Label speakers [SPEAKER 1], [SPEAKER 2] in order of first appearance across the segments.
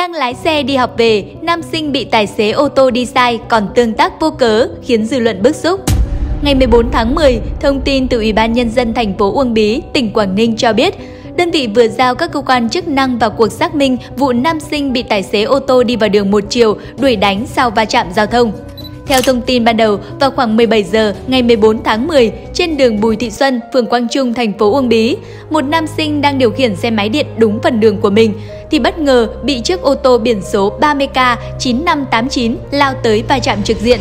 [SPEAKER 1] Đang lái xe đi học về, nam sinh bị tài xế ô tô đi sai còn tương tác vô cớ khiến dư luận bức xúc. Ngày 14 tháng 10, thông tin từ Ủy ban Nhân dân thành phố Uông Bí, tỉnh Quảng Ninh cho biết, đơn vị vừa giao các cơ quan chức năng vào cuộc xác minh vụ nam sinh bị tài xế ô tô đi vào đường một chiều đuổi đánh sau va chạm giao thông. Theo thông tin ban đầu, vào khoảng 17 giờ ngày 14 tháng 10, trên đường Bùi Thị Xuân, phường Quang Trung, thành phố Uông Bí, một nam sinh đang điều khiển xe máy điện đúng phần đường của mình thì bất ngờ bị chiếc ô tô biển số 30K 9589 lao tới va chạm trực diện.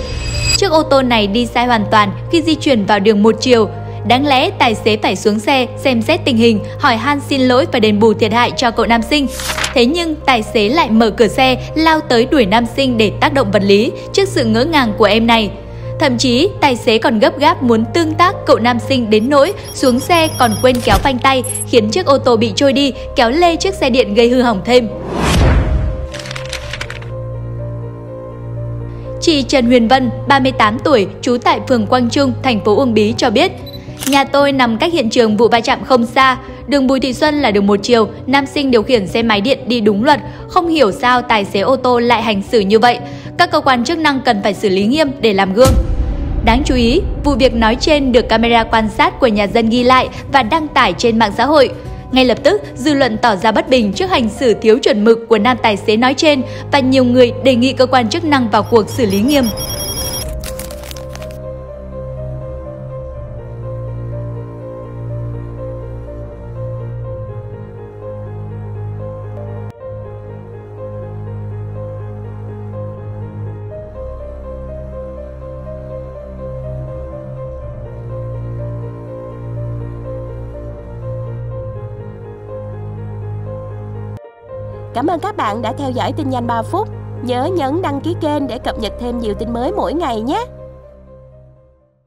[SPEAKER 1] Chiếc ô tô này đi sai hoàn toàn khi di chuyển vào đường một chiều, Đáng lẽ tài xế phải xuống xe, xem xét tình hình, hỏi han xin lỗi và đền bù thiệt hại cho cậu nam sinh. Thế nhưng tài xế lại mở cửa xe, lao tới đuổi nam sinh để tác động vật lý trước sự ngỡ ngàng của em này. Thậm chí, tài xế còn gấp gáp muốn tương tác cậu nam sinh đến nỗi xuống xe còn quên kéo phanh tay, khiến chiếc ô tô bị trôi đi, kéo lê chiếc xe điện gây hư hỏng thêm. Chị Trần Huyền Vân, 38 tuổi, trú tại phường Quang Trung, thành phố Uông Bí cho biết, Nhà tôi nằm cách hiện trường vụ va chạm không xa. Đường Bùi Thị Xuân là đường một chiều, nam sinh điều khiển xe máy điện đi đúng luật, không hiểu sao tài xế ô tô lại hành xử như vậy. Các cơ quan chức năng cần phải xử lý nghiêm để làm gương. Đáng chú ý, vụ việc nói trên được camera quan sát của nhà dân ghi lại và đăng tải trên mạng xã hội. Ngay lập tức, dư luận tỏ ra bất bình trước hành xử thiếu chuẩn mực của nam tài xế nói trên và nhiều người đề nghị cơ quan chức năng vào cuộc xử lý nghiêm.
[SPEAKER 2] Cảm ơn các bạn đã theo dõi tin nhanh 3 phút. Nhớ nhấn đăng ký kênh để cập nhật thêm nhiều tin mới mỗi ngày nhé.